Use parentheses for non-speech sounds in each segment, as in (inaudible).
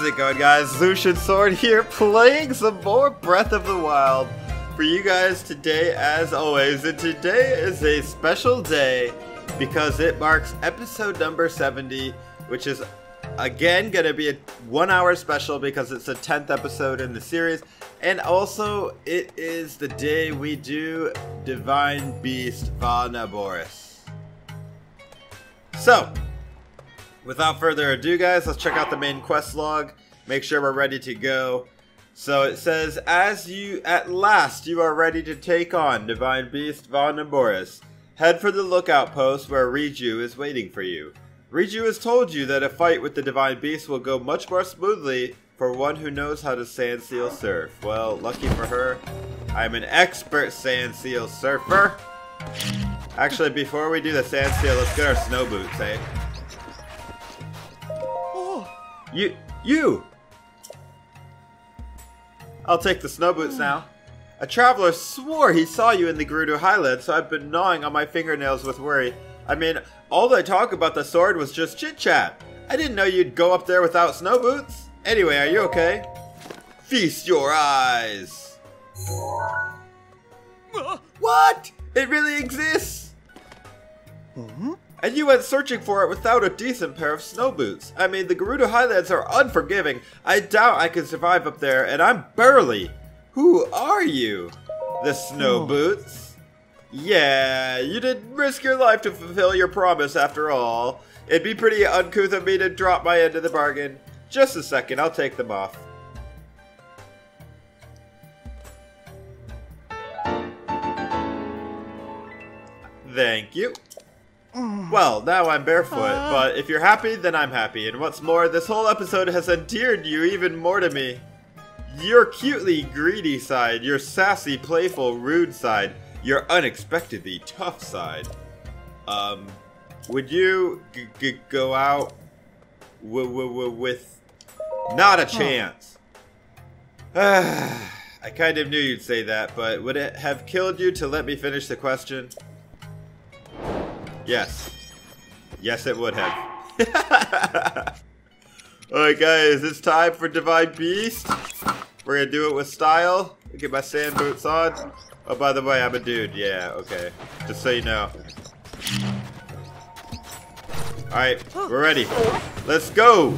How's it going, guys? Lucian Sword here, playing some more Breath of the Wild for you guys today, as always. And today is a special day because it marks episode number 70, which is again gonna be a one hour special because it's the 10th episode in the series. And also, it is the day we do Divine Beast Vah Naboris. So, without further ado, guys, let's check out the main quest log. Make sure we're ready to go. So it says, as you at last you are ready to take on Divine Beast Vah Naboris, head for the lookout post where Riju is waiting for you. Riju has told you that a fight with the Divine Beast will go much more smoothly for one who knows how to sand seal surf. Well, lucky for her, I'm an expert sand seal surfer. Actually, before we do the sand seal, let's get our snow boots, eh? You, you! I'll take the snow boots hmm. now. A traveler swore he saw you in the Gerudo Highlands, so I've been gnawing on my fingernails with worry. I mean, all the talk about the sword was just chit chat. I didn't know you'd go up there without snow boots. Anyway, are you okay? Feast your eyes! What? It really exists? Mm-hmm. And you went searching for it without a decent pair of snow boots. I mean, the Gerudo Highlands are unforgiving. I doubt I could survive up there, and I'm burly. Who are you? The snow hmm. boots? Yeah, you didn't risk your life to fulfill your promise after all. It'd be pretty uncouth of me to drop my end of the bargain. Just a second, I'll take them off. Thank you. Well, now I'm barefoot, but if you're happy, then I'm happy. And what's more, this whole episode has endeared you even more to me. Your cutely greedy side, your sassy, playful, rude side, your unexpectedly tough side. Um, would you g- g- go out w- w- w- with not a chance? (sighs) I kind of knew you'd say that, but would it have killed you to let me finish the question? Yes. Yes, it would have. (laughs) Alright, guys, it's time for Divine Beast. We're gonna do it with style. Get my sand boots on. Oh, by the way, I'm a dude. Yeah, okay. Just so you know. Alright, we're ready. Let's go!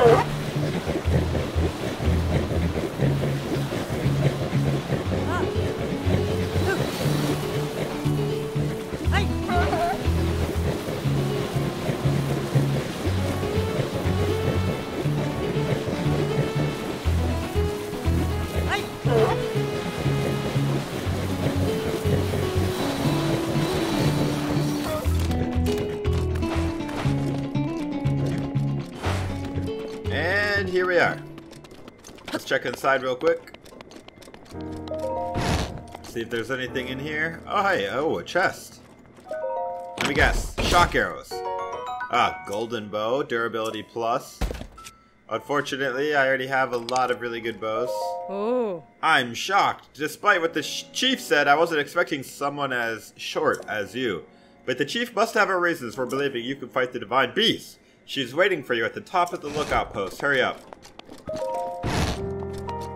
And check inside real quick. See if there's anything in here. Oh, hey. Oh, a chest. Let me guess. Shock arrows. Ah, golden bow. Durability plus. Unfortunately, I already have a lot of really good bows. Oh. I'm shocked. Despite what the chief said, I wasn't expecting someone as short as you. But the chief must have her reasons for believing you can fight the divine beast. She's waiting for you at the top of the lookout post. Hurry up.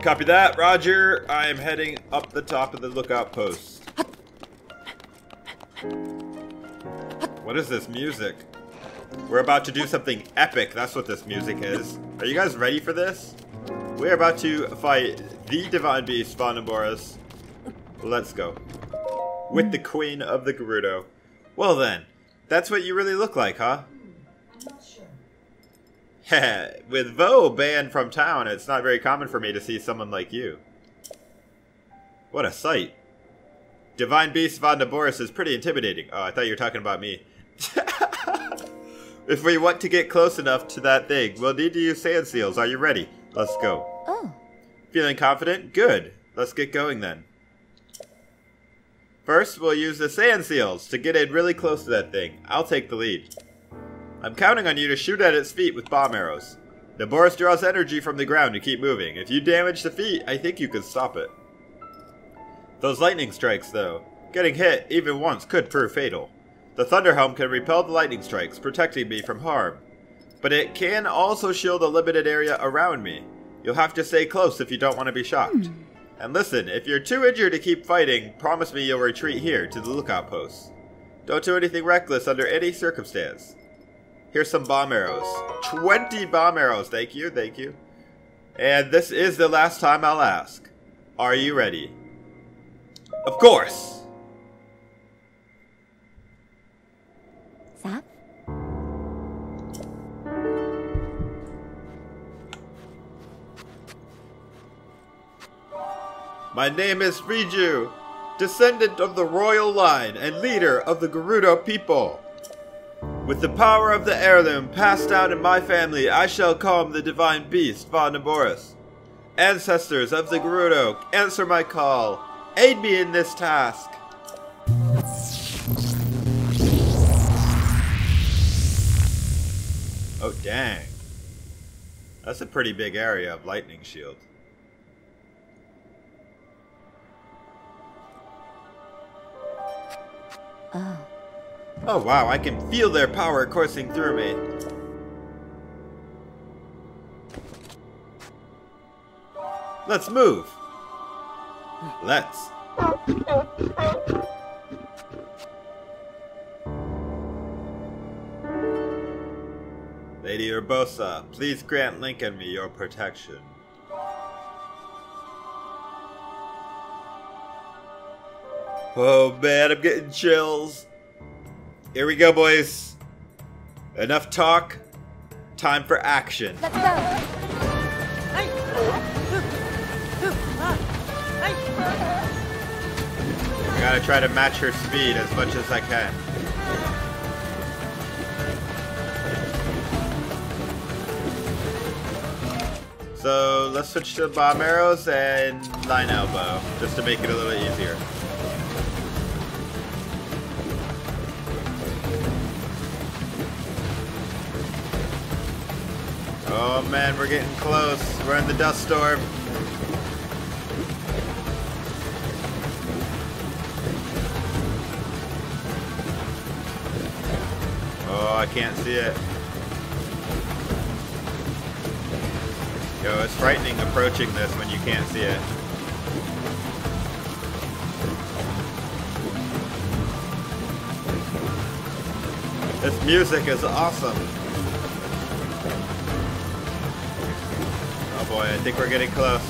Copy that, Roger. I am heading up the top of the lookout post. What is this music? We're about to do something epic. That's what this music is. Are you guys ready for this? We're about to fight the Divine Beast, Vah Naboris. Let's go. With the Queen of the Gerudo. Well then, that's what you really look like, huh? (laughs) With voe banned from town, it's not very common for me to see someone like you. What a sight. Divine Beast Vah Naboris is pretty intimidating. Oh, I thought you were talking about me. (laughs) if we want to get close enough to that thing, we'll need to use sand seals. Are you ready? Let's go. Oh. Feeling confident? Good. Let's get going then. First, we'll use the sand seals to get in really close to that thing. I'll take the lead. I'm counting on you to shoot at its feet with bomb arrows. Naboris draws energy from the ground to keep moving. If you damage the feet, I think you can stop it. Those lightning strikes, though. Getting hit, even once, could prove fatal. The Thunder Helm can repel the lightning strikes, protecting me from harm. But it can also shield a limited area around me. You'll have to stay close if you don't want to be shocked. Hmm. And listen, if you're too injured to keep fighting, promise me you'll retreat here to the lookout post. Don't do anything reckless under any circumstance. Here's some bomb arrows. 20 bomb arrows, thank you, thank you. And this is the last time I'll ask. Are you ready? Of course! Zap? My name is Riju, descendant of the royal line and leader of the Gerudo people. With the power of the heirloom passed down in my family, I shall calm the divine beast, Vah Naboris. Ancestors of the Gerudo, answer my call. Aid me in this task. Oh, dang. That's a pretty big area of lightning shield. Oh. Oh wow, I can feel their power coursing through me. Let's move. Let's. Lady Urbosa, please grant and me your protection. Oh man, I'm getting chills. Here we go, boys. Enough talk. Time for action. Let's go. I gotta try to match her speed as much as I can. So let's switch to bomb arrows and Lynel bow, just to make it a little easier. Oh man, we're getting close. We're in the dust storm. Oh, I can't see it. Yo, it's frightening approaching this when you can't see it. This music is awesome. I think we're getting close.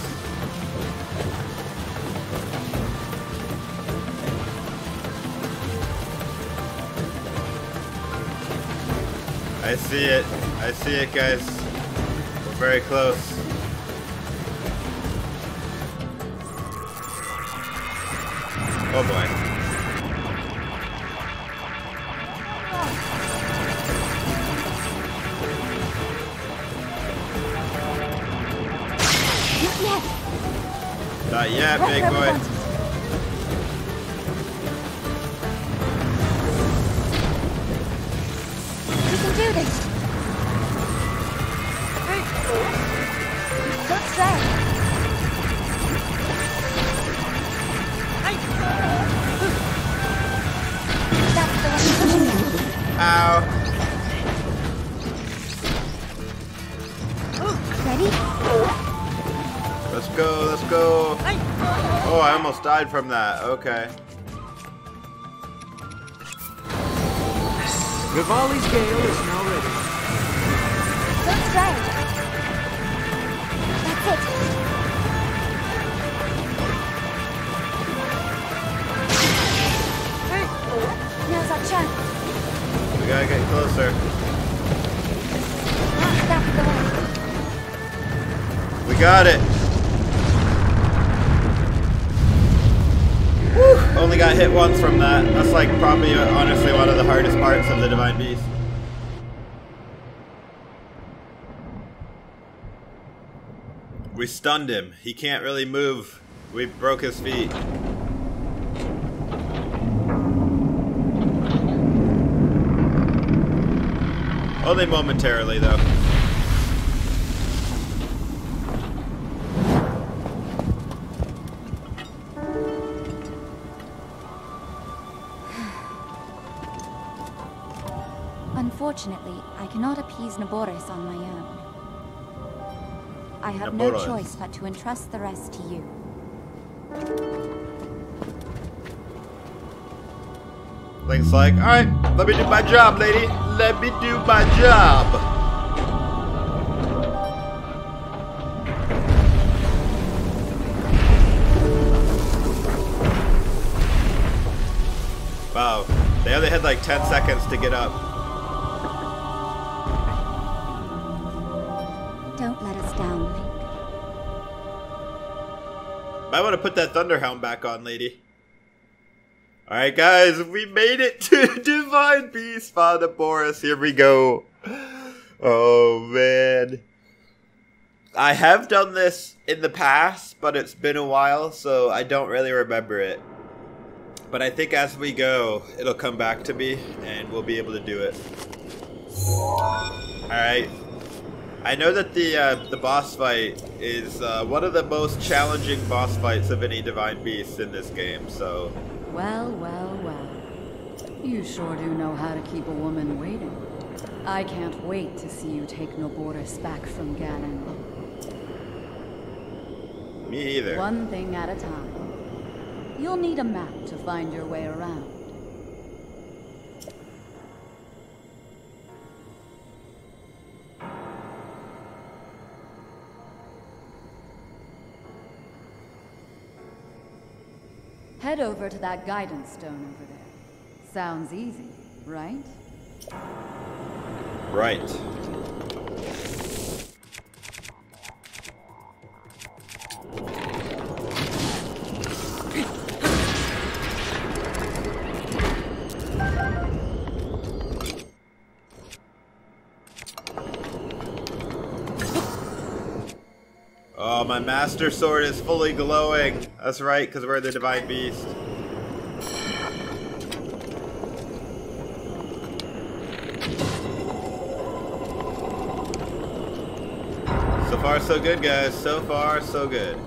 I see it. I see it, guys. We're very close. Oh boy. Big boy. From that. Okay. Revali's gale is now ready. Don't stray. That's it. Now's our chance. We gotta get closer. Ah, the one. got it. Hit once from that. That's like probably honestly one of the hardest parts of the Divine Beast. We stunned him. He can't really move. We broke his feet. Only momentarily, though. Unfortunately, I cannot appease Naboris on my own. I have no choice but to entrust the rest to you. Link's like, alright, let me do my job, lady. Let me do my job. Wow, they only had like 10 seconds to get up. Might want to put that Thunder Helm back on, lady. Alright, guys, we made it to (laughs) Divine Beast, Vah Naboris. Here we go. Oh, man. I have done this in the past, but it's been a while, so I don't really remember it. But I think as we go, it'll come back to me, and we'll be able to do it. Alright, I know that the uh, the boss fight is uh, one of the most challenging boss fights of any Divine Beast in this game. So Well, well, well. You sure do know how to keep a woman waiting. I can't wait to see you take Naboris back from Ganon. me either. One thing at a time. You'll need a map to find your way around. Head over to that guidance stone over there. Sounds easy, right? Right. Master Sword is fully glowing. That's right, because we're the Divine Beast. So far, so good, guys. So far, so good.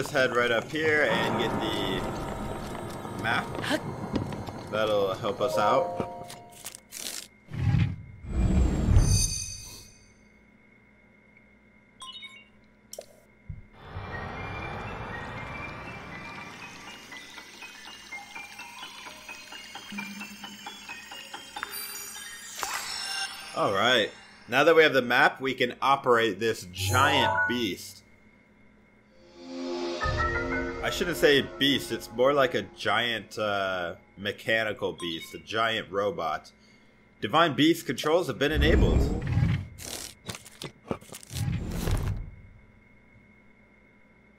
Just head right up here and get the map. That'll help us out. Alright. Now that we have the map, we can operate this giant beast. I shouldn't say beast, it's more like a giant uh, mechanical beast, a giant robot. Divine Beast controls have been enabled.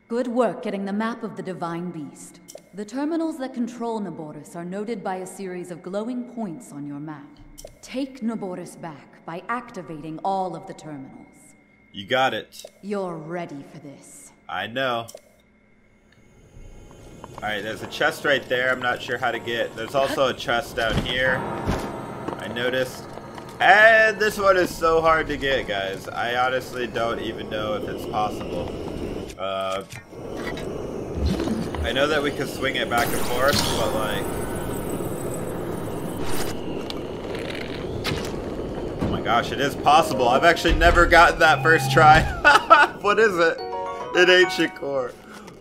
Good work getting the map of the Divine Beast. The terminals that control Naboris are noted by a series of glowing points on your map. Take Naboris back by activating all of the terminals. You got it. You're ready for this. I know. Alright, there's a chest right there. I'm not sure how to get. There's also a chest down here. I noticed. And this one is so hard to get, guys. I honestly don't even know if it's possible. Uh, I know that we can swing it back and forth, but like... Oh my gosh, it is possible. I've actually never gotten that first try. (laughs) what is it? An ancient core.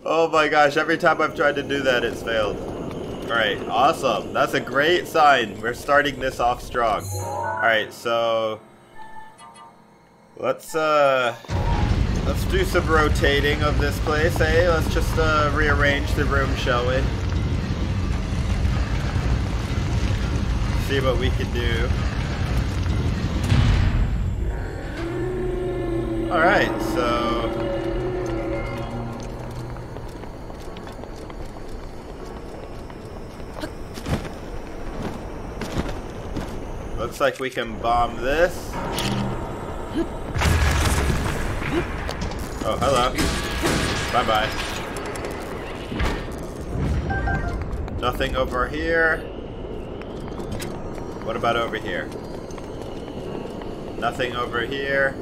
Oh my gosh, every time I've tried to do that, it's failed. Alright, awesome. That's a great sign. We're starting this off strong. Alright, so... Let's, uh... Let's do some rotating of this place, eh? Let's just, uh, rearrange the room, shall we? See what we can do. Alright, so... Looks like we can bomb this. Oh, hello. Bye-bye. Nothing over here. What about over here? Nothing over here.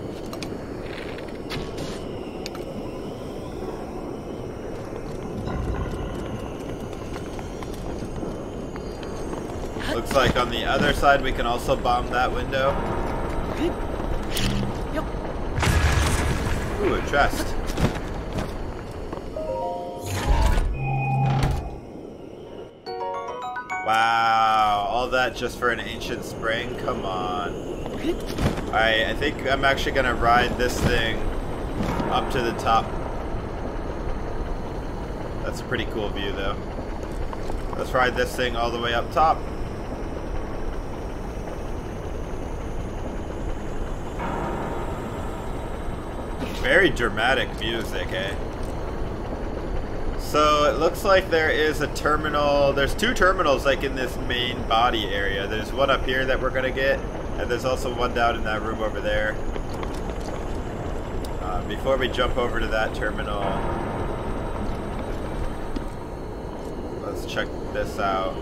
Looks like on the other side we can also bomb that window. Ooh, a chest. Wow, all that just for an ancient spring? Come on. Alright, I think I'm actually gonna ride this thing up to the top. That's a pretty cool view though. Let's ride this thing all the way up top. Very dramatic music, eh? So it looks like there is a terminal. There's two terminals like in this main body area. There's one up here that we're gonna get, and there's also one down in that room over there. Uh, before we jump over to that terminal, let's check this out.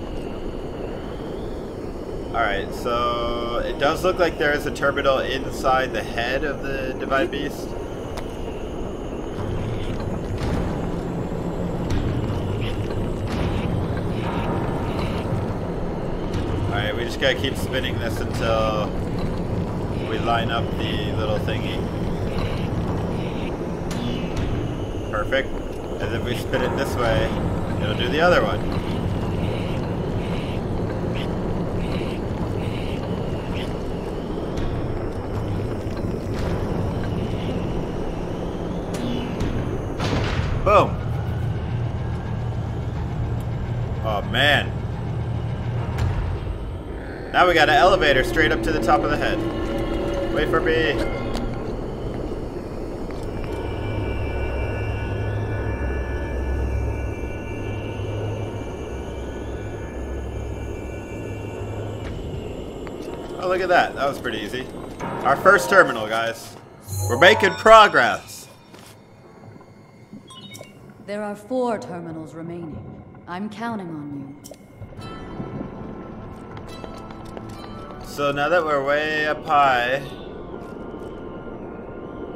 Alright, so it does look like there is a terminal inside the head of the Divine Beast. Gotta keep spinning this until we line up the little thingy. Perfect. And if we spin it this way, it'll do the other one. Boom. Oh man. Now we got an elevator straight up to the top of the head. Wait for me. Oh, look at that. That was pretty easy. Our first terminal, guys. We're making progress. There are four terminals remaining. I'm counting on you. So now that we're way up high,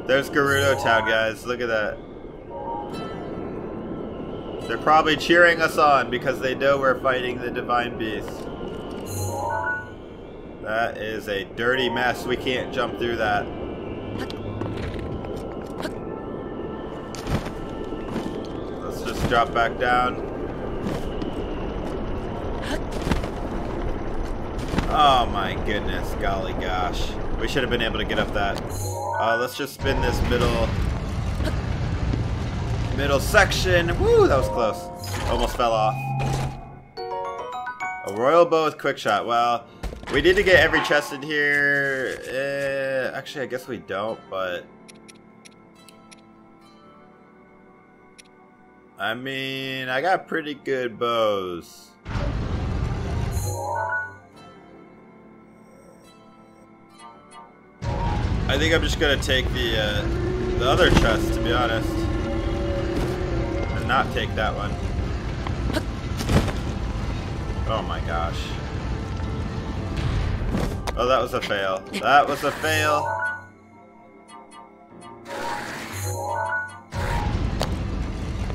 there's Gerudo Town, guys. Look at that. They're probably cheering us on because they know we're fighting the Divine Beast. That is a dirty mess. We can't jump through that. Let's just drop back down. Oh my goodness, golly gosh. We should have been able to get up that. Uh, let's just spin this middle middle section. Woo, that was close. Almost fell off. A royal bow with quick shot. Well, we need to get every chest in here. Uh, actually, I guess we don't, but... I mean, I got pretty good bows. I think I'm just gonna take the uh, the other chest, to be honest, and not take that one. Oh my gosh. Oh, that was a fail. That was a fail.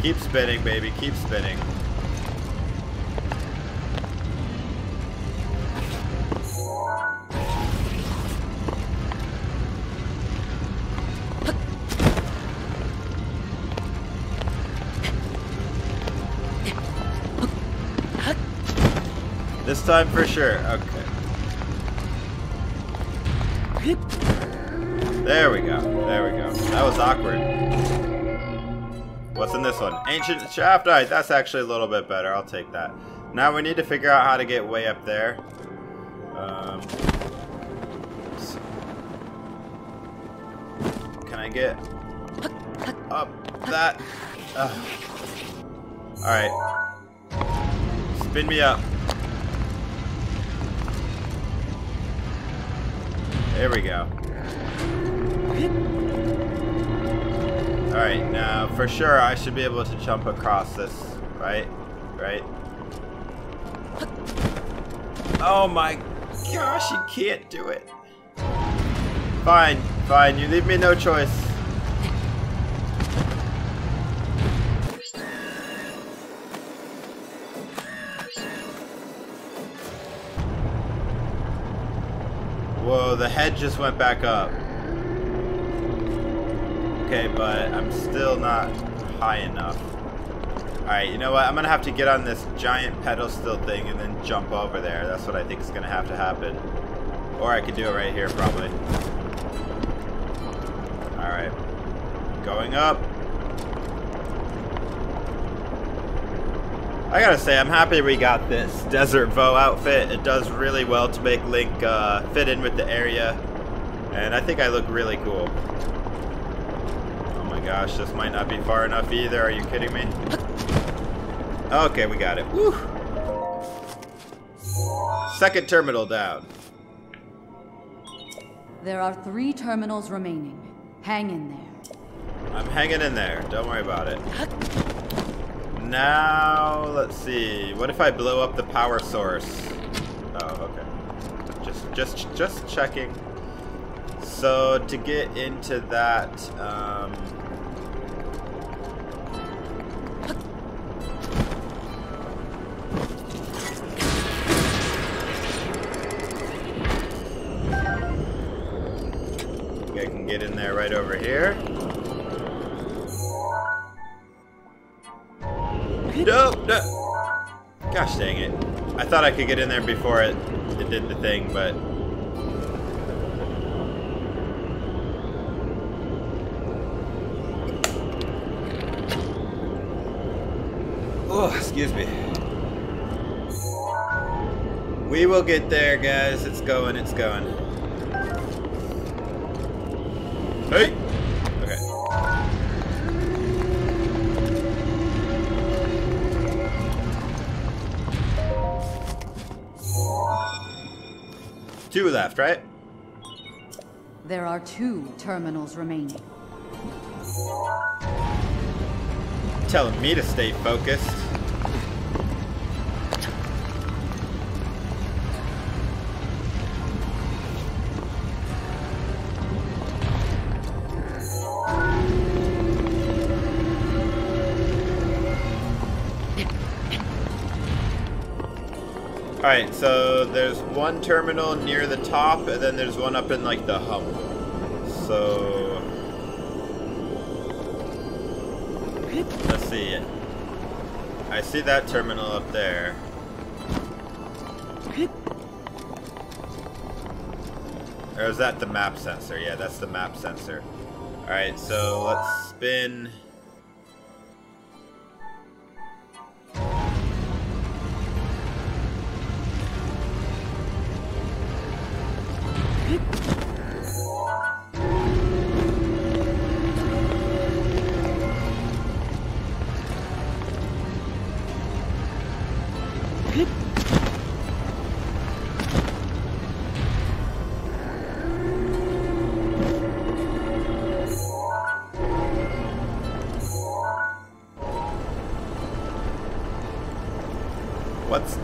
Keep spinning, baby. Keep spinning. Time for sure. Okay. There we go. There we go. That was awkward. What's in this one? Ancient Shaftite. That's actually a little bit better. I'll take that. Now we need to figure out how to get way up there. Um, can I get up that? Alright. Spin me up. There we go. Alright, now for sure I should be able to jump across this, right? Right? Oh my gosh, you can't do it. Fine, fine, you leave me no choice. Just went back up. Okay, but I'm still not high enough. Alright, you know what? I'm gonna have to get on this giant pedestal thing and then jump over there. That's what I think is gonna have to happen. Or I could do it right here, probably. Alright. Going up. I gotta say, I'm happy we got this Desert Voe outfit. It does really well to make Link uh, fit in with the area. And I think I look really cool. Oh my gosh, this might not be far enough either. Are you kidding me? Okay, we got it. Woo! Second terminal down. There are three terminals remaining. Hang in there. I'm hanging in there. Don't worry about it. Now, let's see. What if I blow up the power source? Oh, okay. Just, just, just checking. So to get into that, um, I could get in there before it, it did the thing, but... Oh, excuse me. We will get there, guys. It's going, it's going. Two left, right? There are two terminals remaining. Telling me to stay focused. Alright, so there's one terminal near the top, and then there's one up in like the hump. So let's see. I see that terminal up there. Or is that the map sensor? Yeah, that's the map sensor. Alright, so let's spin.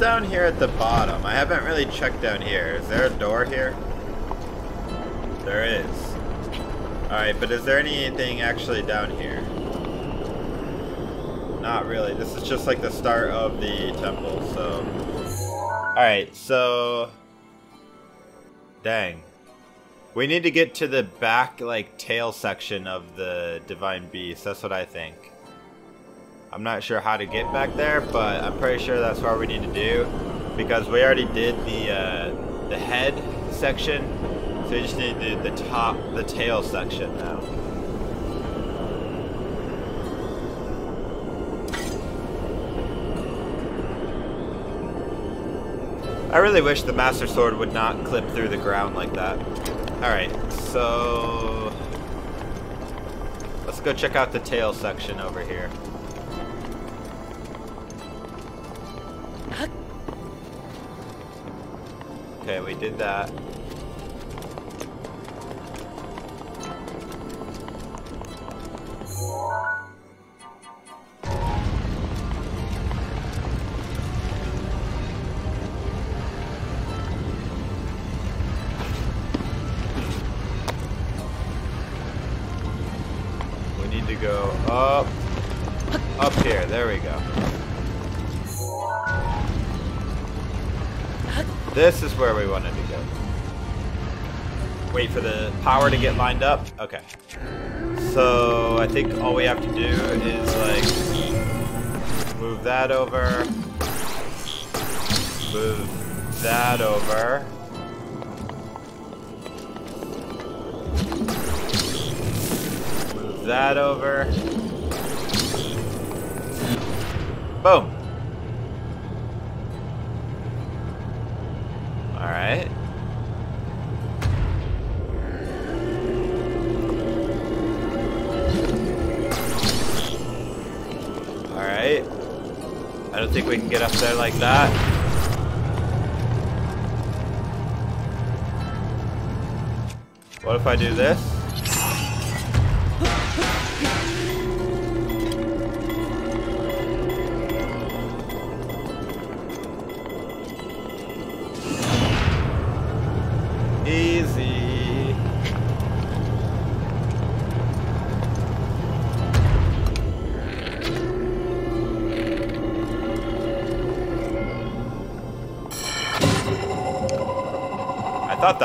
Down here at the bottom? I haven't really checked down here. Is there a door here? There is. Alright, but is there anything actually down here? Not really. This is just like the start of the temple, so... Alright, so... Dang. We need to get to the back, like, tail section of the Divine Beast. That's what I think. I'm not sure how to get back there, but I'm pretty sure that's what we need to do. because we already did the uh, the head section, so we just need the, the top, the tail section now. I really wish the Master Sword would not clip through the ground like that. Alright, so... Let's go check out the tail section over here. Okay, we did that. We need to go up, up here. There we go. This is where we wanted to go. Wait for the power to get lined up. Okay. So I think all we have to do is like move that over, move that over. Move that over. Think we can get up there like that. What if I do this?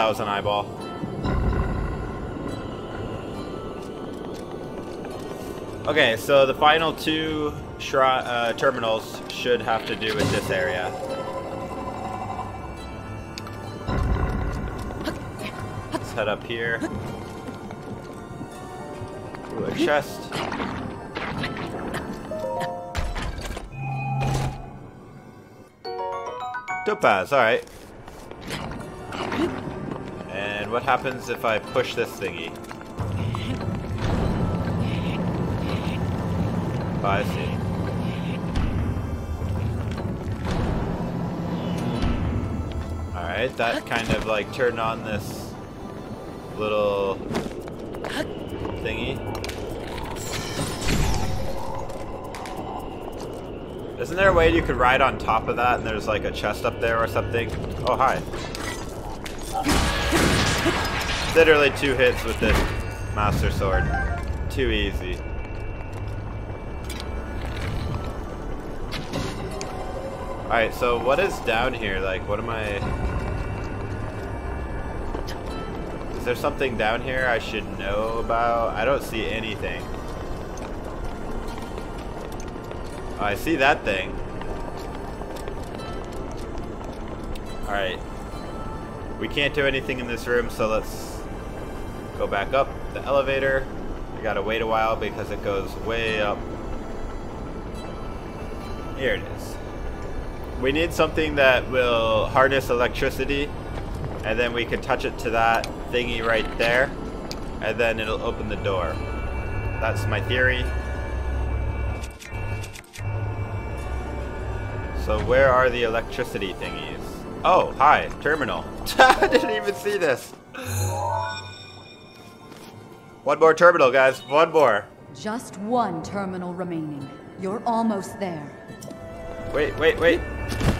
That was an eyeball. Okay, so the final two uh, terminals should have to do with this area. Let's head up here. Ooh, a chest. Topaz, alright. And what happens if I push this thingy? Oh, I see. Alright, that kind of like turned on this little thingy. Isn't there a way you could ride on top of that and there's like a chest up there or something? Oh, hi. Literally two hits with this Master Sword. Too easy. Alright, so what is down here? Like, what am I... Is there something down here I should know about? I don't see anything. Oh, I see that thing. Alright. We can't do anything in this room, so let's go back up the elevator. We gotta wait a while because it goes way up. Here it is. We need something that will harness electricity, and then we can touch it to that thingy right there, and then it'll open the door. That's my theory. So where are the electricity thingies? Oh, hi, terminal. (laughs) I didn't even see this. One more terminal, guys. One more. Just one terminal remaining. You're almost there. Wait, wait, wait.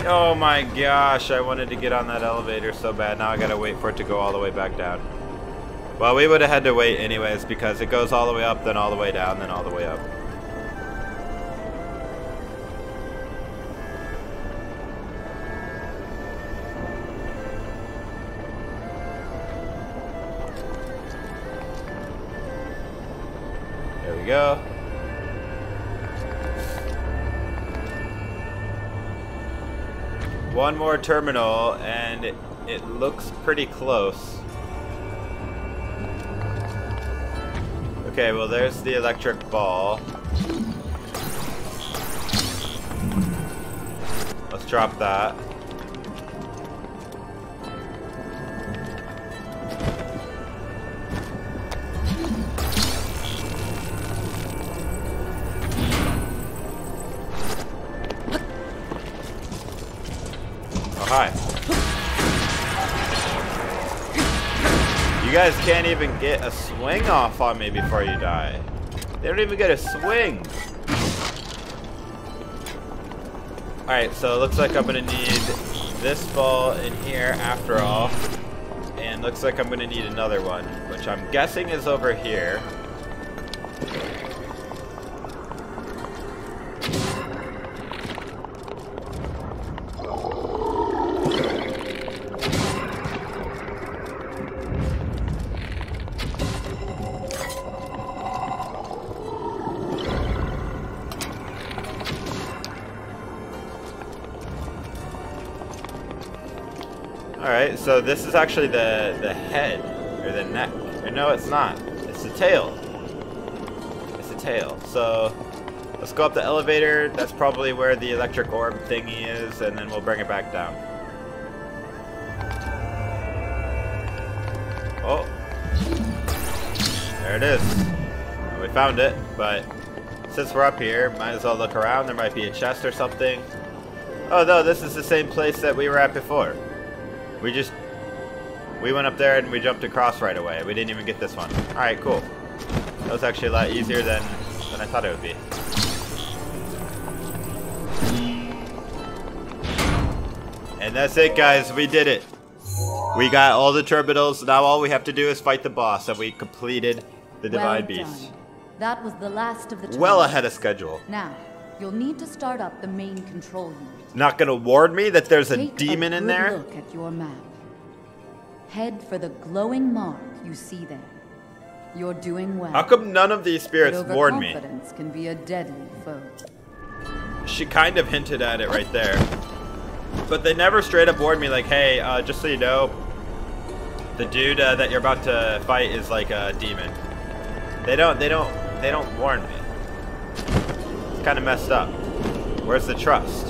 Oh my gosh, I wanted to get on that elevator so bad. Now I gotta wait for it to go all the way back down. Well, we would have had to wait anyways because it goes all the way up, then all the way down, then all the way up. One more terminal, and it, it looks pretty close. Okay, well there's the electric ball. Let's drop that. Guys can't even get a swing off on me before you die. They don't even get a swing. Alright, so it looks like I'm gonna need this ball in here after all. And looks like I'm gonna need another one, which I'm guessing is over here. This is actually the, the head, or the neck. Or no, it's not. It's the tail. It's the tail. So, let's go up the elevator. That's probably where the electric orb thingy is, and then we'll bring it back down. Oh. There it is. We found it, but since we're up here, might as well look around. There might be a chest or something. Oh no, this is the same place that we were at before. We just... We went up there and we jumped across right away. We didn't even get this one. Alright, cool. That was actually a lot easier than, than I thought it would be. And that's it, guys. We did it. We got all the terminals. Now all we have to do is fight the boss, and we completed the Divine well Beast. That was the last of the Well ahead of schedule. Now, you'll need to start up the main control unit. Not gonna warn me that there's a Take demon a in there? Look at your map. Head for the glowing mark you see there. You're doing well. How come none of these But spirits warned me? overconfidence can be a deadly foe. She kind of hinted at it right there. But they never straight up warned me like, hey, uh, just so you know, the dude uh, that you're about to fight is like a demon. They don't, they don't, they don't warn me. It's kind of messed up. Where's the trust?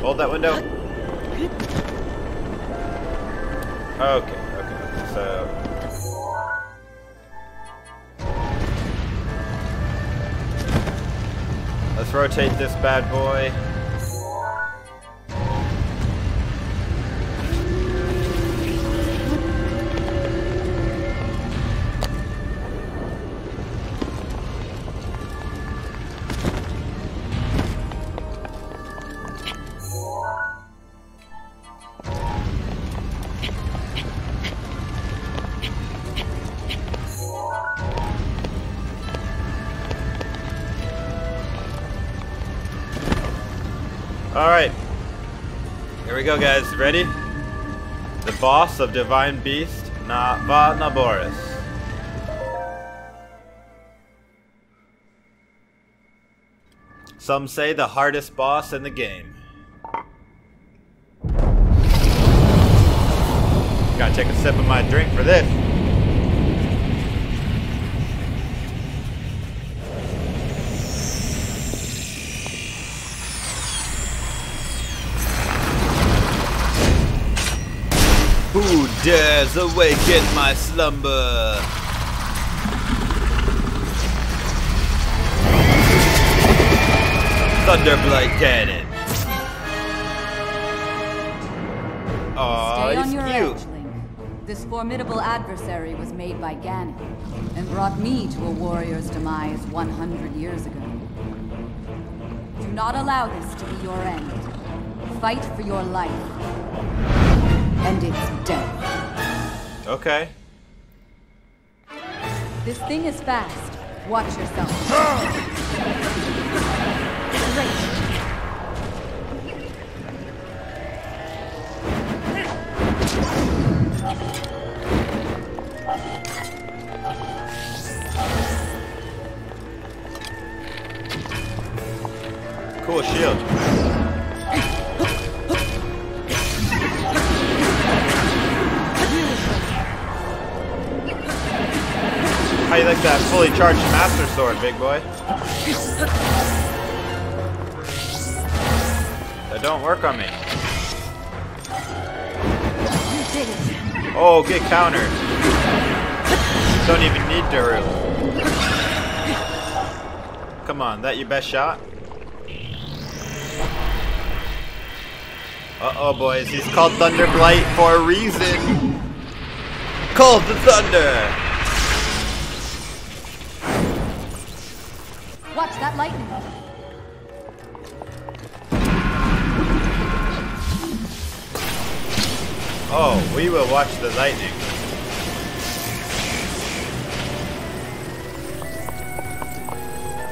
Hold that window. Okay, okay. So let's rotate this bad boy. Go, guys. Ready? The boss of Divine Beast, Nava Naboris. Some say the hardest boss in the game. Gotta take a sip of my drink for this. Who dares awaken my slumber? Thunderblight Ganon. Aw, Stay on your cute. edge, Link. This formidable adversary was made by Ganon, and brought me to a warrior's demise 100 years ago. Do not allow this to be your end. Fight for your life. And its death. Okay. This thing is fast. Watch yourself. Great. Cool shield. That fully charged Master Sword, big boy? That don't work on me. Oh, get countered. Don't even need Daruk. Come on, that your best shot? Uh-oh, boys. He's called Thunderblight for a reason. Called the Thunder. Watch that lightning. Oh, we will watch the lightning.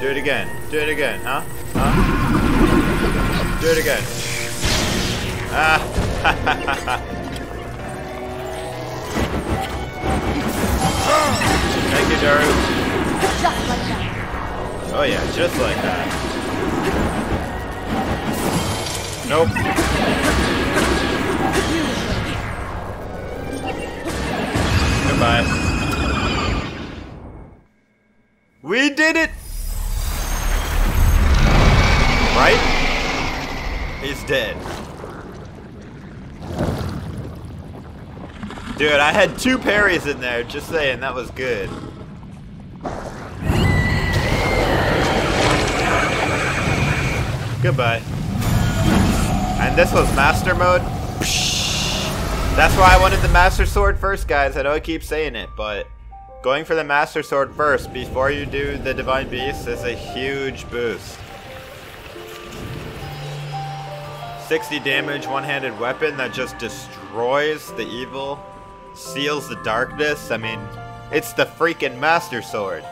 Do it again. Do it again, huh? Huh? Do it again. Ah. (laughs) Thank you, Daruk. Just like that. Oh yeah, just like that. Nope. Goodbye. We did it! Right? He's dead. Dude, I had two parries in there, just saying, that was good. Goodbye. And this was master mode. That's why I wanted the master sword first, guys. I know I keep saying it, but going for the master sword first before you do the divine beast is a huge boost. 60 damage, one-handed weapon that just destroys the evil, seals the darkness. I mean, it's the freaking master sword.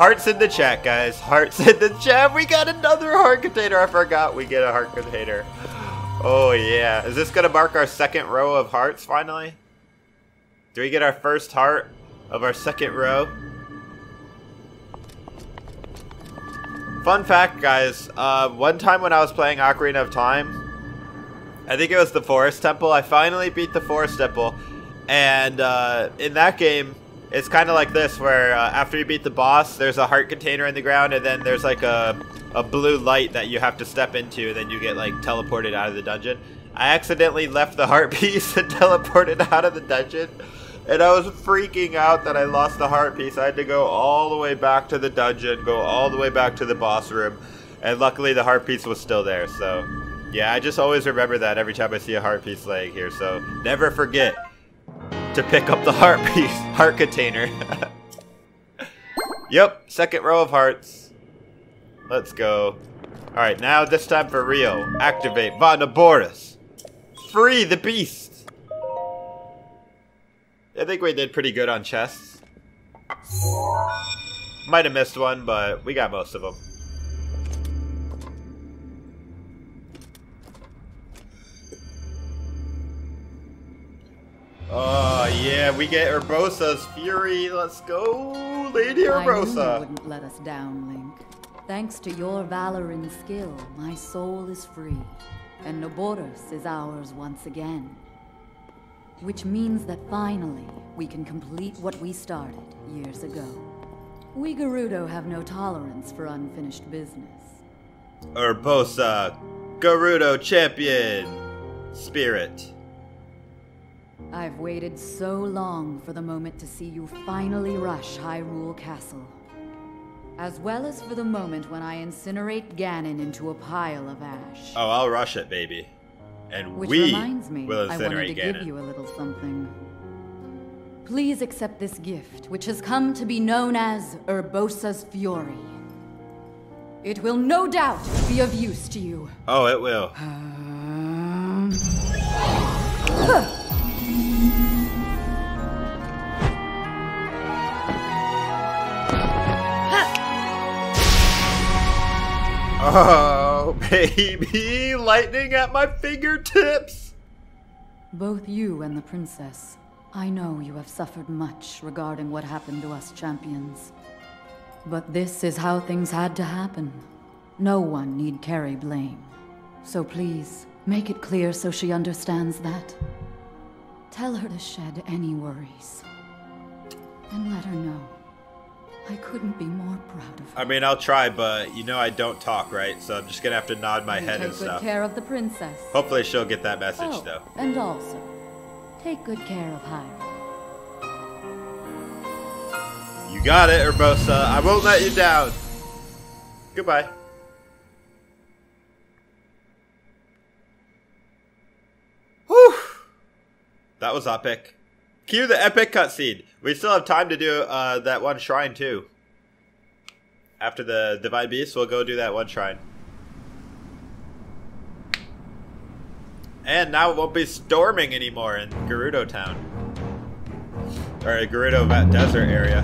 Hearts in the chat, guys. Hearts in the chat. We got another heart container. I forgot we get a heart container. Oh, yeah. Is this going to mark our second row of hearts, finally? Do we get our first heart of our second row? Fun fact, guys. Uh, one time when I was playing Ocarina of Time, I think it was the Forest Temple. I finally beat the Forest Temple. And uh, in that game, it's kind of like this, where uh, after you beat the boss, there's a heart container in the ground, and then there's like a, a blue light that you have to step into, and then you get like teleported out of the dungeon. I accidentally left the heart (laughs) piece and teleported out of the dungeon, and I was freaking out that I lost the heart piece. I had to go all the way back to the dungeon, go all the way back to the boss room, and luckily the heart piece was still there, so... Yeah, I just always remember that every time I see a heart piece laying here, so never forget to pick up the heart (laughs) piece, heart container. (laughs) yep, second row of hearts. Let's go. Alright, now this time for real. Activate Boris. Free the beast. I think we did pretty good on chests. Might have missed one, but we got most of them. Oh yeah, we get Urbosa's Fury. Let's go, Lady I knew wouldn't let us down, Link. Thanks to your valor and skill, my soul is free, and Naboris is ours once again. Which means that finally, we can complete what we started years ago. We Gerudo have no tolerance for unfinished business. Urbosa, Gerudo champion, spirit. I've waited so long for the moment to see you finally rush Hyrule Castle. As well as for the moment when I incinerate Ganon into a pile of ash. Oh, I'll rush it, baby. And Which we reminds me, will I wanted to Ganon. give you a little something. Please accept this gift, which has come to be known as Urbosa's Fury. It will no doubt be of use to you. Oh, it will. Ah. Oh, baby, lightning at my fingertips. Both you and the princess, I know you have suffered much regarding what happened to us champions. But this is how things had to happen. No one need carry blame. So please, make it clear so she understands that. Tell her to shed any worries. And let her know I couldn't be more proud of her. I mean, I'll try, but you know I don't talk, right? So I'm just gonna have to nod my You head take and good stuff. care of the princess. Hopefully she'll get that message, oh, though. and also, take good care of Hyra. You got it, Urbosa. I won't let you down. Goodbye. Whew. That was epic. Cue the epic cutscene. We still have time to do uh, that one shrine too. After the Divine Beast, we'll go do that one shrine. And now it won't be storming anymore in Gerudo Town. Or Gerudo Desert area.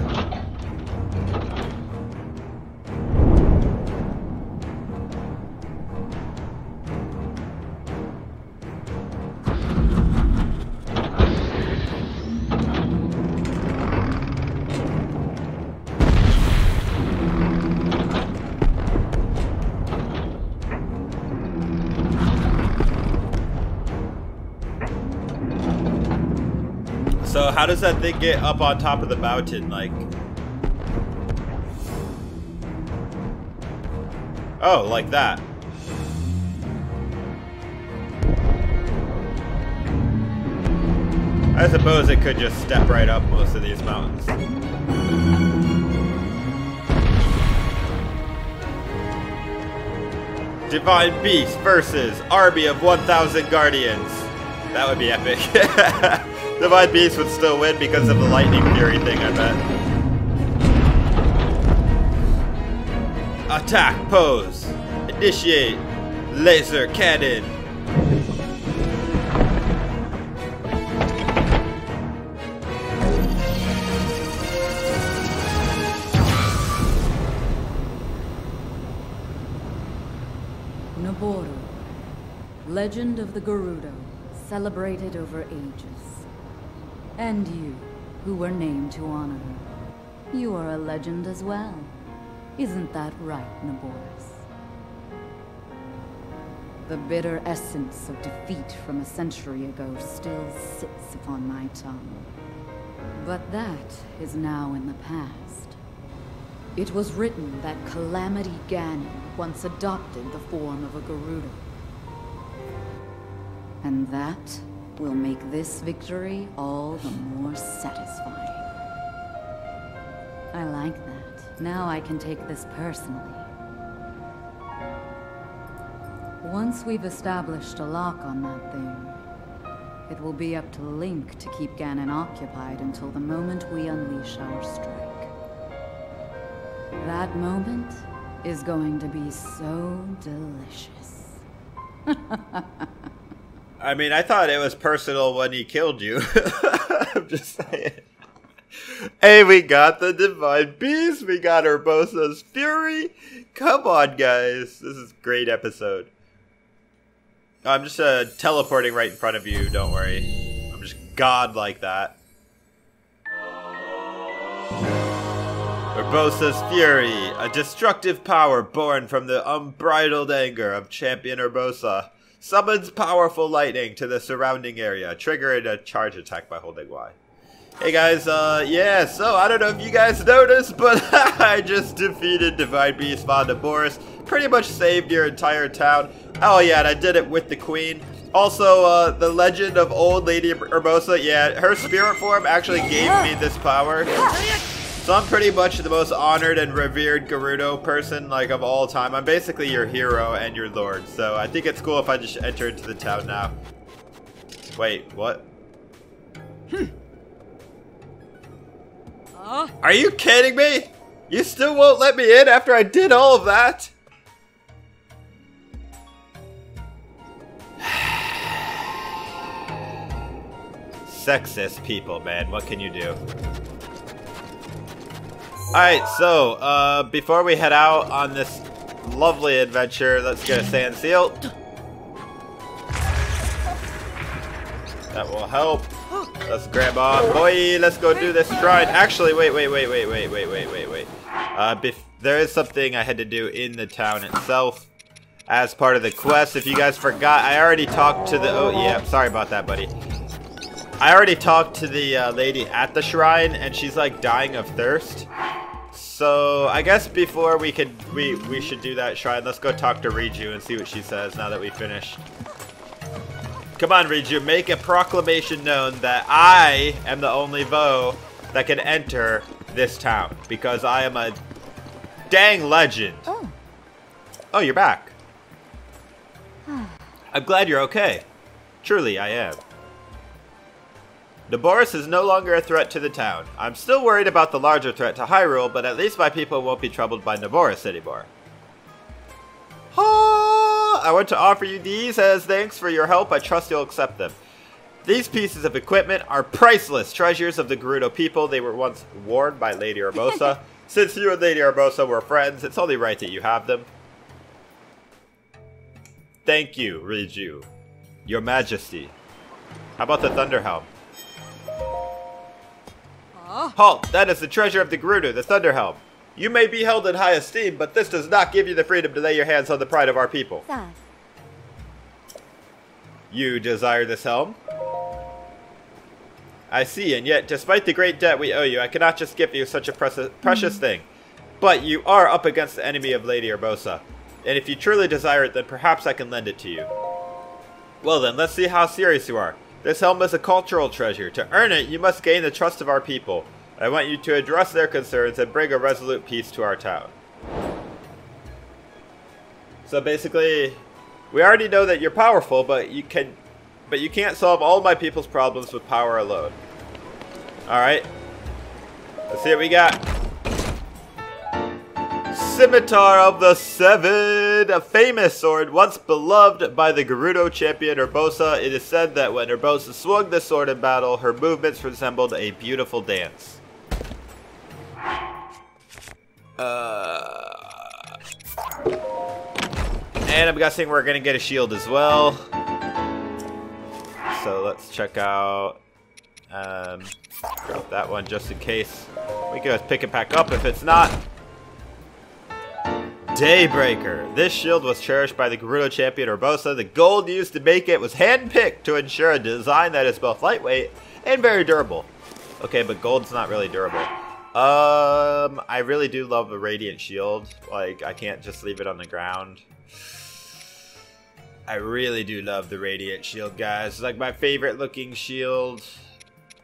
How does that thing get up on top of the mountain? Like, oh, like that. I suppose it could just step right up most of these mountains. Divine Beast versus Army of 1,000 Guardians. That would be epic. (laughs) Divine Beast would still win because of the Lightning Fury thing, I bet. Attack pose. Initiate. Laser cannon. Nabooru, legend of the Gerudo, celebrated over ages. And you, who were named to honor her. You are a legend as well. Isn't that right, Naboris? The bitter essence of defeat from a century ago still sits upon my tongue. But that is now in the past. It was written that Calamity Ganon once adopted the form of a Gerudo. And that will make this victory all the more satisfying. I like that. Now I can take this personally. Once we've established a lock on that thing, it will be up to Link to keep Ganon occupied until the moment we unleash our strike. That moment is going to be so delicious. (laughs) I mean, I thought it was personal when he killed you. (laughs) I'm just saying. Hey, we got the Divine Beast. We got Urbosa's Fury. Come on, guys. This is a great episode. I'm just uh, teleporting right in front of you. Don't worry. I'm just god like that. Urbosa's Fury, a destructive power born from the unbridled anger of Champion Urbosa, summons powerful lightning to the surrounding area, triggering a charge attack by holding Y. Hey guys, uh, yeah, so I don't know if you guys noticed, but (laughs) I just defeated Divine Beast Vah Naboris. Pretty much saved your entire town. Oh yeah, and I did it with the Queen. Also, uh, the legend of old Lady Urbosa, yeah, her spirit form actually gave me this power. So I'm pretty much the most honored and revered Gerudo person, like, of all time. I'm basically your hero and your lord, so I think it's cool if I just enter into the town now. Wait, what? Hmm. Are you kidding me? You still won't let me in after I did all of that? (sighs) Sexist people, man. What can you do? Alright, so, uh, before we head out on this lovely adventure, let's get a sand seal. That will help. Let's grab on. Boy, let's go do this shrine. Actually, wait, wait, wait, wait, wait, wait, wait, wait, wait. Uh, there is something I had to do in the town itself as part of the quest. If you guys forgot, I already talked to the... Oh, yeah, sorry about that, buddy. I already talked to the uh, lady at the shrine, and she's, like, dying of thirst. so I guess before we could we we should do that shrine, let's go talk to Riju and see what she says now that we finished. Come on, Riju, make a proclamation known that I am the only Voe that can enter this town because I am a dang legend. Oh, Oh, you're back. (sighs) I'm glad you're okay. Truly, I am. Naboris is no longer a threat to the town. I'm still worried about the larger threat to Hyrule, but at least my people won't be troubled by Naboris anymore. Ah, I want to offer you these as thanks for your help. I trust you'll accept them. These pieces of equipment are priceless treasures of the Gerudo people. They were once worn by Lady Urbosa. (laughs) Since you and Lady Urbosa were friends, it's only right that you have them. Thank you, Riju. Your Majesty. How about the Thunder Halt! That is the treasure of the Gerudo, the Thunder Helm. You may be held in high esteem, but this does not give you the freedom to lay your hands on the pride of our people. You desire this helm? I see, and yet, despite the great debt we owe you, I cannot just give you such a precious, mm-hmm. precious thing. But you are up against the enemy of Lady Urbosa. And if you truly desire it, then perhaps I can lend it to you. Well then, let's see how serious you are. This helm is a cultural treasure. To earn it, you must gain the trust of our people. I want you to address their concerns and bring a resolute peace to our town. So basically, we already know that you're powerful, but you can but you can't solve all my people's problems with power alone. Alright. Let's see what we got. Scimitar of the Seven, a famous sword once beloved by the Gerudo champion Urbosa. It is said that when Urbosa swung the sword in battle, her movements resembled a beautiful dance. Uh, and I'm guessing we're gonna get a shield as well. So let's check out. Um, drop that one just in case. We can pick it back up if it's not. Daybreaker. This shield was cherished by the Gerudo champion Urbosa. The gold used to make it was hand-picked to ensure a design that is both lightweight and very durable. Okay, but gold's not really durable. Um, I really do love the Radiant Shield. Like, I can't just leave it on the ground. I really do love the Radiant Shield, guys. It's like my favorite looking shield.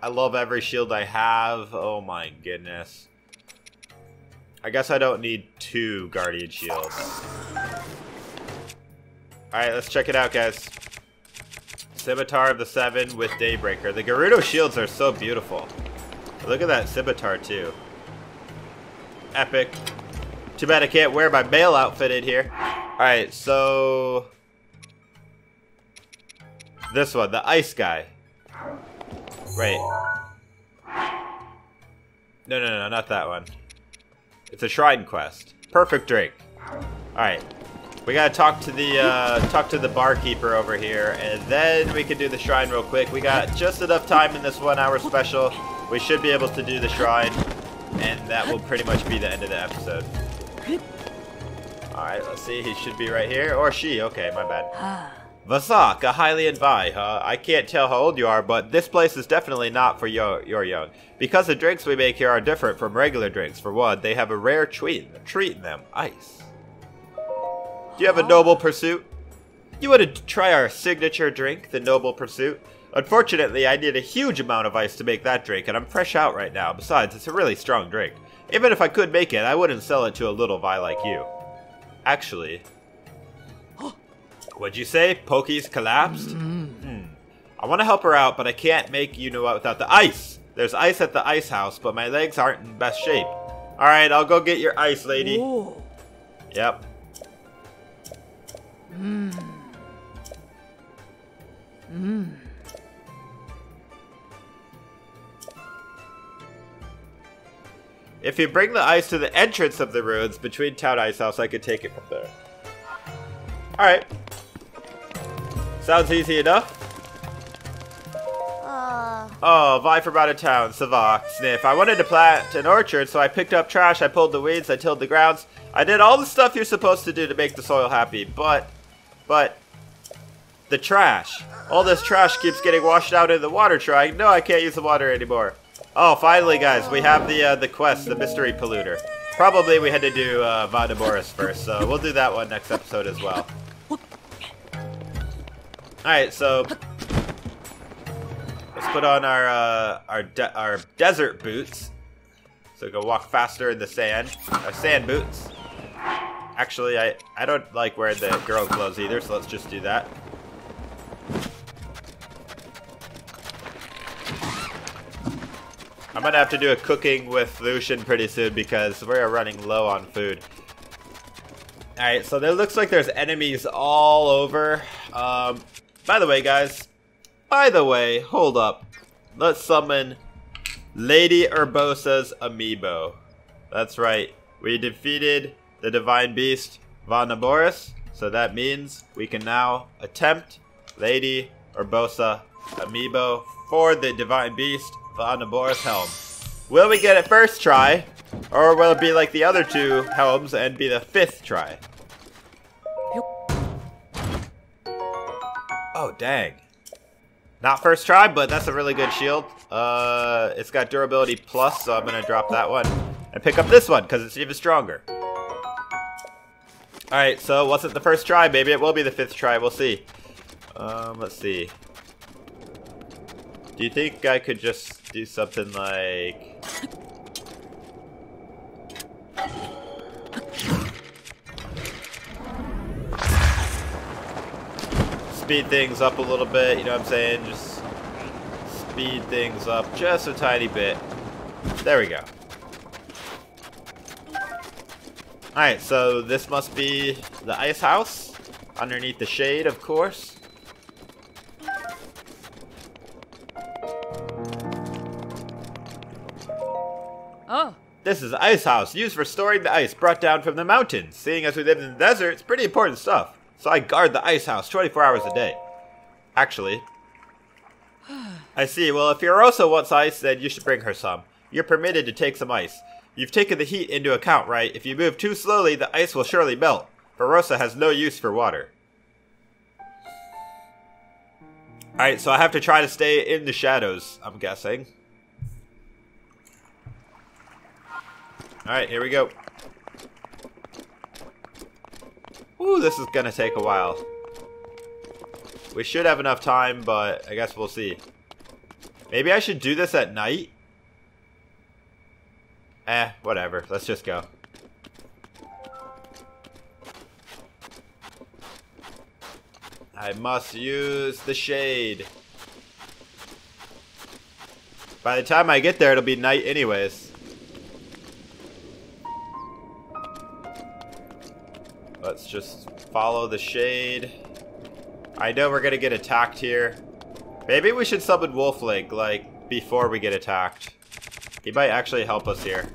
I love every shield I have. Oh my goodness. I guess I don't need two Guardian Shields. Alright, let's check it out, guys. Scimitar of the Seven with Daybreaker. The Gerudo shields are so beautiful. Look at that Scimitar, too. Epic. Too bad I can't wear my male outfit in here. Alright, so... This one, the ice guy. Right. No, no, no, not that one. It's a shrine quest. Perfect drink. Alright. We gotta talk to the uh, talk to the barkeeper over here, and then we can do the shrine real quick. We got just enough time in this one hour special. We should be able to do the shrine, and that will pretty much be the end of the episode. Alright, let's see. He should be right here. Or she. Okay, my bad. Vasak, a Hylian Vai, huh? I can't tell how old you are, but this place is definitely not for your, your young. Because the drinks we make here are different from regular drinks. For one, they have a rare treat, treat in them, ice. Do you have a noble pursuit? You want to try our signature drink, the Noble Pursuit? Unfortunately, I need a huge amount of ice to make that drink, and I'm fresh out right now. Besides, it's a really strong drink. Even if I could make it, I wouldn't sell it to a little Vai like you. Actually, (gasps) What'd you say? Pokey's collapsed? Mm-hmm. Hmm. I want to help her out, but I can't make you know what without the ice. There's ice at the ice house, but my legs aren't in best shape. Alright, I'll go get your ice, lady. Whoa. Yep. Mm. Mm. If you bring the ice to the entrance of the ruins between Town Ice House, I could take it from there. Alright. Sounds easy enough. Uh, Oh, Vai from out of town, Savak, Sniff. I wanted to plant an orchard, so I picked up trash, I pulled the weeds, I tilled the grounds. I did all the stuff you're supposed to do to make the soil happy, but, but, the trash. All this trash keeps getting washed out in the water trying. No, I can't use the water anymore. Oh, finally, guys, we have the uh, the quest, the mystery polluter. Probably we had to do uh, Vah Naboris first, so we'll do that one next episode as well. Alright, so let's put on our uh, our de our desert boots. So we can walk faster in the sand. Our sand boots. Actually, I, I don't like wearing the girl clothes either, so let's just do that. I'm gonna have to do a cooking with Lucian pretty soon because we're running low on food. Alright, so there looks like there's enemies all over. Um, by the way, guys, by the way, hold up. Let's summon Lady Urbosa's amiibo. That's right. We defeated the Divine Beast, Naboris. so that means we can now attempt Lady Urbosa amiibo for the Divine Beast, Naboris helm. Will we get it first try, or will it be like the other two helms and be the fifth try? Oh, dang. Not first try, but that's a really good shield. Uh, it's got durability plus, so I'm gonna drop that one and pick up this one because it's even stronger. All right, so wasn't the first try. Maybe it will be the fifth try. We'll see. Um, let's see. Do you think I could just do something like? speed things up a little bit, you know what I'm saying? Just speed things up just a tiny bit. There we go. Alright, so this must be the ice house. Underneath the shade, of course. This is ice house, used for storing the ice brought down from the mountains. Seeing as we live in the desert, it's pretty important stuff. So I guard the ice house 24 hours a day. Actually. I see. Well, if Urbosa wants ice, then you should bring her some. You're permitted to take some ice. You've taken the heat into account, right? If you move too slowly, the ice will surely melt. Urbosa has no use for water. Alright, so I have to try to stay in the shadows, I'm guessing. Alright, here we go. Ooh, this is gonna take a while. We should have enough time, but I guess we'll see. Maybe I should do this at night? Eh, whatever. Let's just go. I must use the shade. By the time I get there, it'll be night anyways. Let's just follow the shade. I know we're gonna get attacked here. Maybe we should summon Wolflink, like, before we get attacked. He might actually help us here.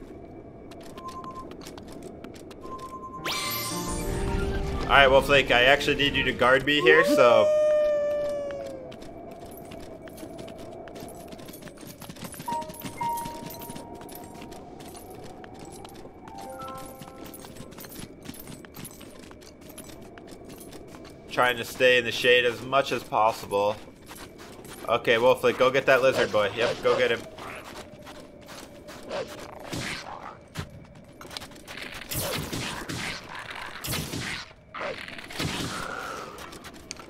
Alright, Wolflink, I actually need you to guard me here, so trying to stay in the shade as much as possible. Okay, Wolflink, go get that lizard boy. Yep, go get him.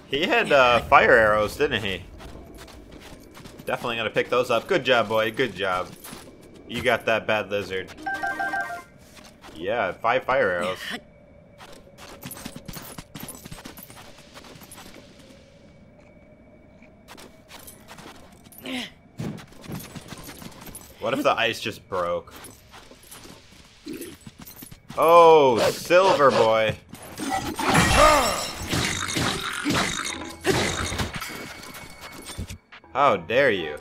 He had uh, fire arrows, didn't he? Definitely gonna pick those up. Good job, boy. Good job. You got that bad lizard. Yeah, five fire arrows. What if the ice just broke? Oh, Silver Boy. How dare you?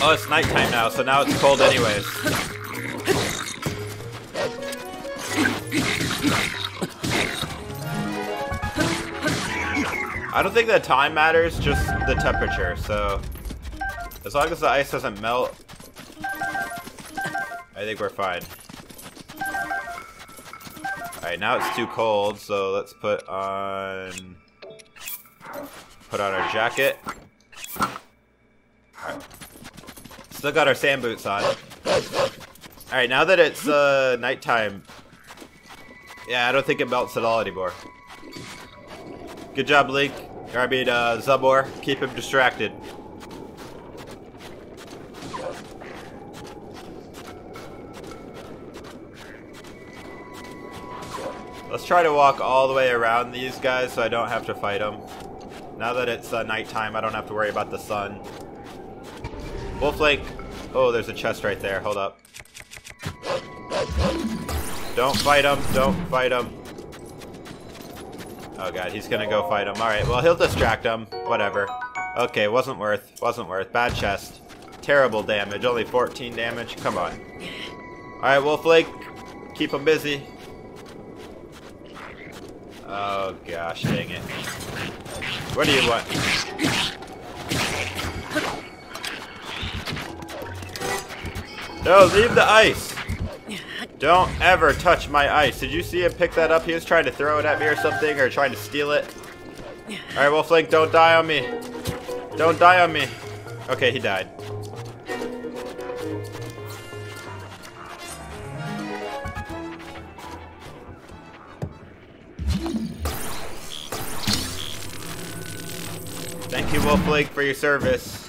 Oh, it's nighttime now, so now it's cold anyways. I don't think the time matters, just the temperature, so... As long as the ice doesn't melt, I think we're fine. Alright, now it's too cold, so let's put on... Put on our jacket. Alright. Still got our sand boots on. Alright, now that it's uh, nighttime, yeah, I don't think it melts at all anymore. Good job, Link. Or, I mean, uh, Zubor. Keep him distracted. Let's try to walk all the way around these guys so I don't have to fight them. Now that it's uh, nighttime, I don't have to worry about the sun. Wolf Link. Oh, there's a chest right there. Hold up. Don't fight him. Don't fight him. Oh god, he's gonna go fight him. Alright, well he'll distract him. Whatever. Okay, wasn't worth. Wasn't worth. Bad chest. Terrible damage. Only 14 damage. Come on. Alright, Wolf Link. Keep him busy. Oh gosh, dang it. What do you want? No, leave the ice! Don't ever touch my ice. Did you see him pick that up? He was trying to throw it at me or something, or trying to steal it. Alright, Wolflink, don't die on me. Don't die on me. Okay, he died. Thank you, Wolflink, for your service.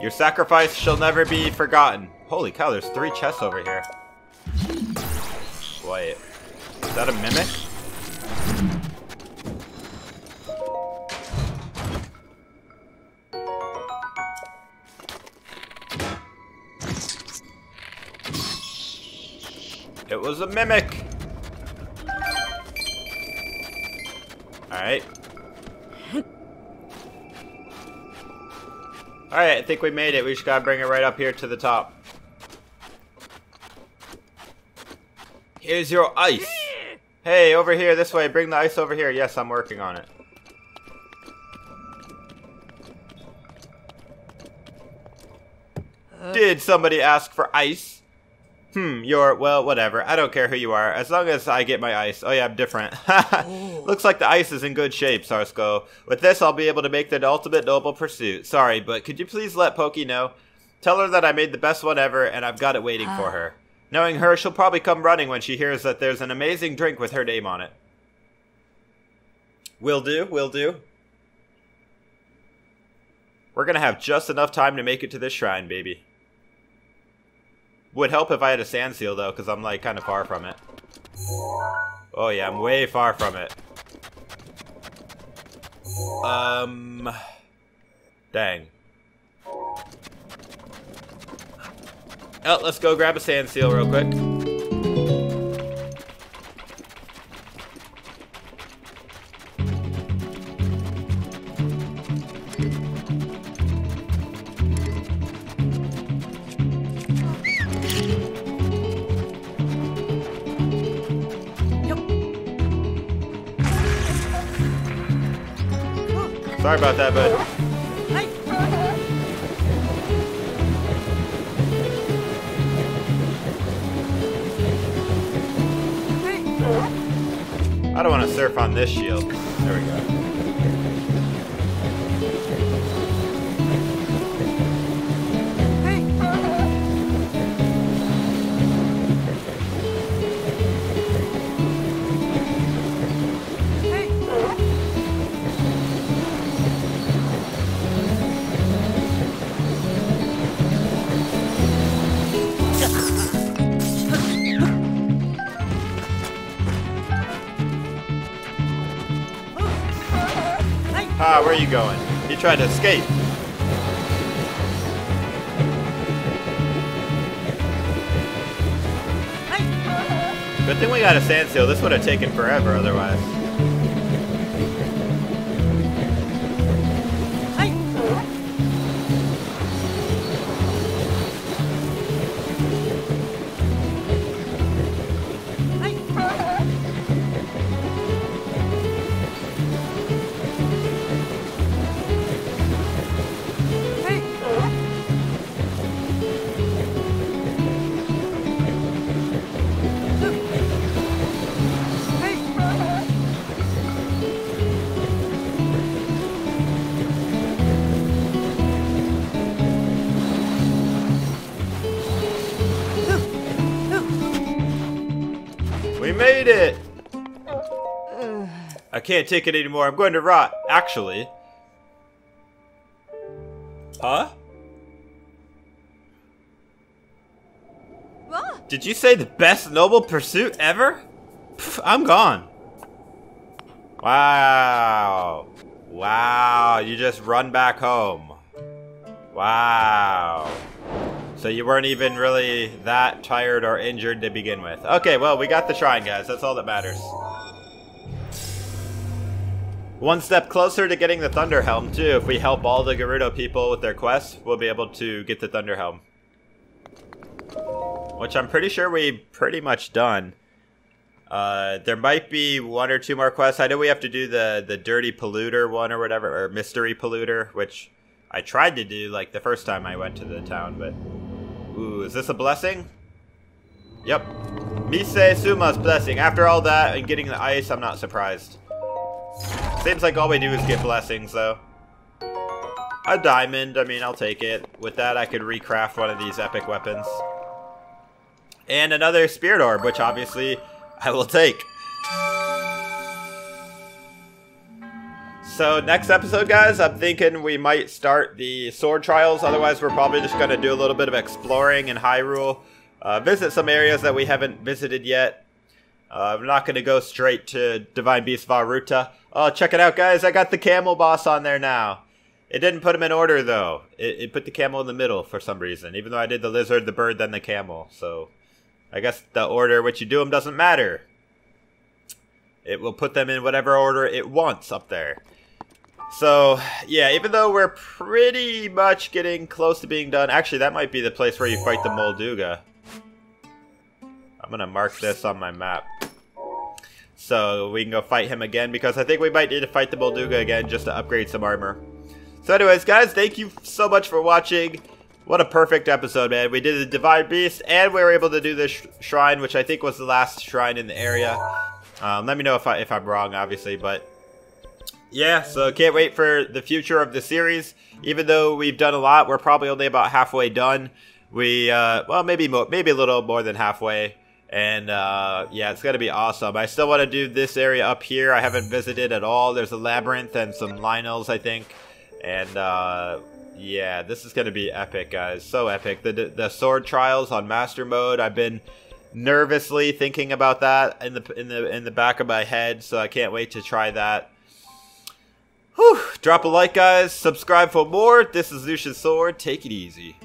Your sacrifice shall never be forgotten. Holy cow, there's three chests over here. Wait. Is that a mimic? It was a mimic! Alright. Alright, I think we made it. We just gotta bring it right up here to the top. Here's your ice. Hey, over here, this way. Bring the ice over here. Yes, I'm working on it. Did somebody ask for ice? Hmm, you're, well, whatever. I don't care who you are, as long as I get my ice. Oh yeah, I'm different. (laughs) Looks like the ice is in good shape, Sarqso. With this, I'll be able to make the ultimate noble pursuit. Sorry, but could you please let Pokey know? Tell her that I made the best one ever, and I've got it waiting for her. Knowing her, she'll probably come running when she hears that there's an amazing drink with her name on it. Will do, will do. We're gonna have just enough time to make it to this shrine, baby. Would help if I had a sand seal though, because I'm like kind of far from it. Oh yeah, I'm way far from it. Um, dang. Oh, let's go grab a sand seal real quick. Sorry about that, bud. I don't want to surf on this shield. There we go. Going? He tried to escape. Good thing we got a sand seal. This would have taken forever otherwise. Can't take it anymore. I'm going to rot. Actually. Huh? What? Did you say the best noble pursuit ever? Pff, I'm gone. Wow. Wow, you just run back home. Wow. So you weren't even really that tired or injured to begin with. Okay, well, we got the shrine, guys. That's all that matters. One step closer to getting the Thunder Helm, too. If we help all the Gerudo people with their quests, we'll be able to get the Thunder Helm. Which I'm pretty sure we've pretty much done. Uh, there might be one or two more quests. I know we have to do the, the Dirty Polluter one or whatever, or Mystery Polluter, which I tried to do like the first time I went to the town, but... Ooh, is this a blessing? Yep. Misae Suma's blessing. After all that and getting the ice, I'm not surprised. Seems like all we do is get blessings, though. A diamond, I mean, I'll take it. With that, I could recraft one of these epic weapons. And another spirit orb, which obviously I will take. So next episode, guys, I'm thinking we might start the sword trials. Otherwise, we're probably just going to do a little bit of exploring in Hyrule. Uh, visit some areas that we haven't visited yet. Uh, I'm not going to go straight to Divine Beast Vah Ruta. Oh, check it out, guys. I got the camel boss on there now. It didn't put him in order, though. It, it put the camel in the middle for some reason. Even though I did the lizard, the bird, then the camel. So, I guess the order which you do them doesn't matter. It will put them in whatever order it wants up there. So, yeah, even though we're pretty much getting close to being done. Actually, that might be the place where you fight the Molduga. I'm to mark this on my map. So we can go fight him again because I think we might need to fight the Molduga again just to upgrade some armor. So anyways, guys, thank you so much for watching. What a perfect episode, man. We did the Divine Beast, and we were able to do this sh shrine, which I think was the last shrine in the area. Um, let me know if, I, if I'm wrong, obviously, but yeah, so can't wait for the future of the series. Even though we've done a lot, we're probably only about halfway done. We, uh, well, maybe maybe a little more than halfway. And, uh, yeah, it's going to be awesome. I still want to do this area up here. I haven't visited at all. There's a labyrinth and some Lynels, I think. And, uh, yeah, this is going to be epic, guys. So epic. The, the sword trials on master mode, I've been nervously thinking about that in the in the in the back of my head, so I can't wait to try that. Whew. Drop a like, guys. Subscribe for more. This is Lucian Sword. Take it easy.